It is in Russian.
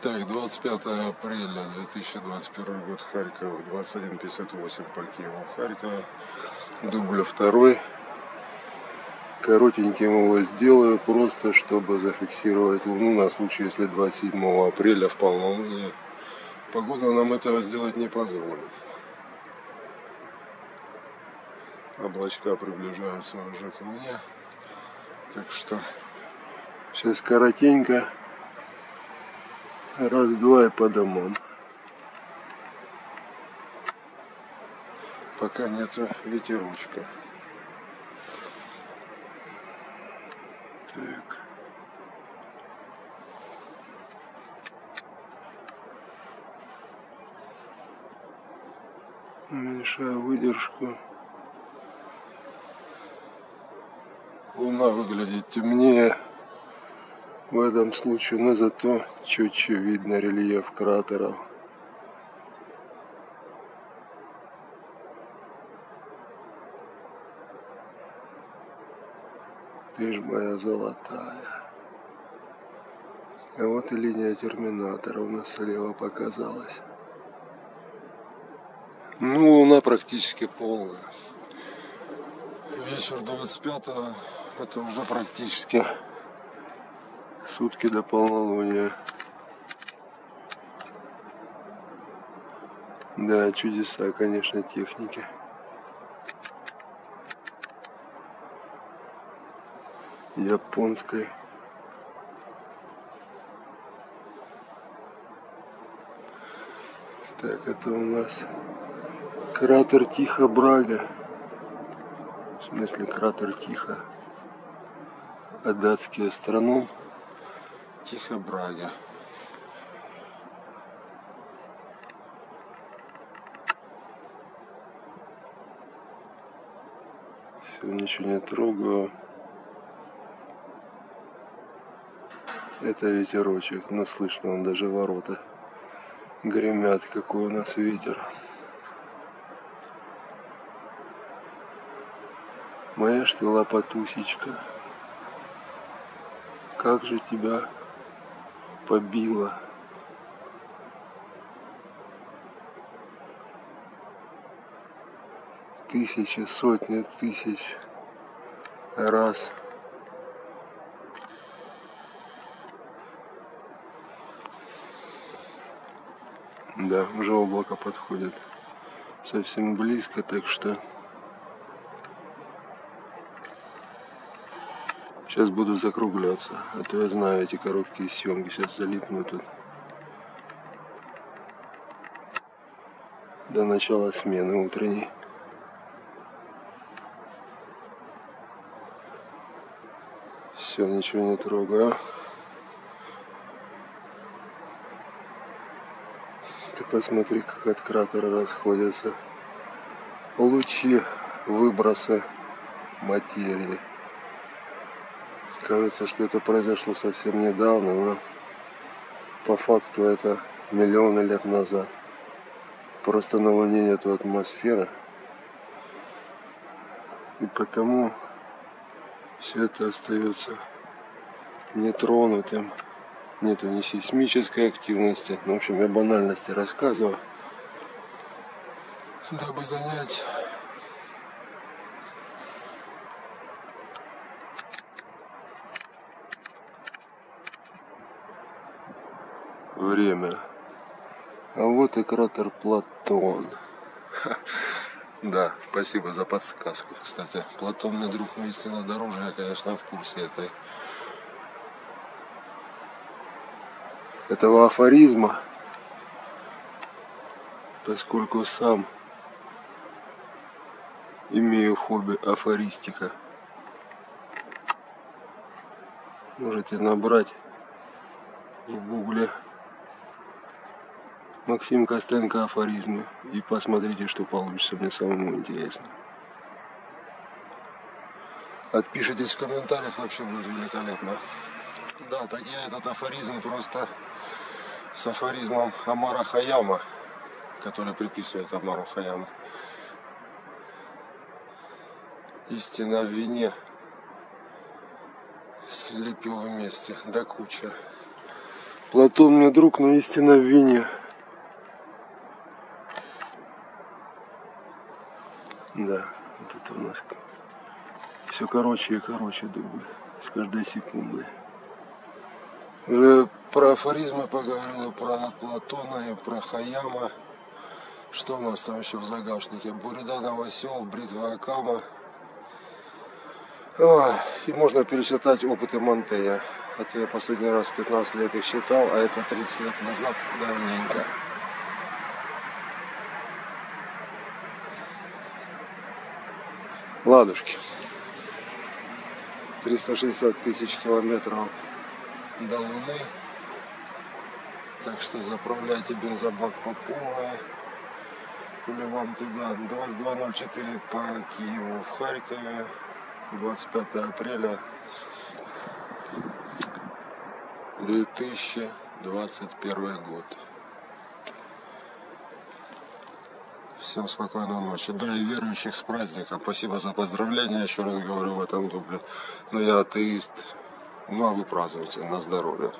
Так, 25 апреля 2021 год, Харьков, 21.58 по Киеву. Харькова, дубля второй. Коротеньким его сделаю, просто чтобы зафиксировать Луну на случай, если 27 апреля в полнолуние погода нам этого сделать не позволит. Облачка приближаются уже к Луне. Так что сейчас коротенько раз-два и по домам. Пока нету ветерочка. Так. Уменьшаю выдержку. Луна выглядит темнее в этом случае, но зато четче видно рельеф кратеров. Ты ж моя золотая. А вот и линия терминатора у нас слева показалась. Ну, луна практически полная. Вечер 25 это уже практически сутки до полнолуния. Да, чудеса, конечно, техники. Японской. Так, это у нас кратер Тихо Брага. В смысле кратер Тихо. А датский астроном Тихо Брага. Все, ничего не трогаю. Это ветерочек, но слышно, он даже ворота гремят, какой у нас ветер. Моя ты лопатусечка, как же тебя побила. Тысячи, сотни тысяч раз. Да, уже облако подходит совсем близко, так что Сейчас буду закругляться, а то я знаю эти короткие съемки, сейчас залипну тут. До начала смены утренней. Все, ничего не трогаю. Ты посмотри, как от кратера расходятся лучи, выбросы материи. Кажется, что это произошло совсем недавно, но по факту это миллионы лет назад. Просто на Луне нету атмосферы. И потому все это остается нетронутым. Нету ни сейсмической активности. Ну, в общем, я банальности рассказываю, дабы занять время. А вот и кратер Платон. Да, спасибо за подсказку, кстати. Платон мне друг вместе на дороже, я, конечно, в курсе этой этого афоризма, поскольку сам имею хобби афористика. Можете набрать в гугле Максим Костенко афоризмы. И посмотрите, что получится, мне самому интересно. Отпишитесь в комментариях, вообще будет великолепно. Да, так я этот афоризм просто с афоризмом Амара Хаяма, который приписывает Амару Хаяма. Истина в вине слепил вместе, да куча. Платон мне друг, но истина в вине. Да, вот это у нас все короче и короче дубы с каждой секундой. Уже про афоризмы поговорил, про Платона, и про Хаяма. Что у нас там еще в загашнике? Бурида Новосел, Бритва Акама. Ой, и можно перечитать опыты Монтея. Хотя я последний раз в 15 лет их считал, а это 30 лет назад давненько. Ладушки. 360 тысяч километров до Луны. Так что заправляйте бензобак по полной. Коли вам туда 22.04 по Киеву в Харькове. 25 апреля 2021 год. Всем спокойной ночи. Да, и верующих с праздником. Спасибо за поздравления, еще раз говорю в этом дубле. Но я атеист. Ну а вы празднуйте на здоровье.